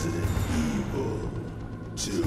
Resident Evil 2.